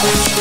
Bye.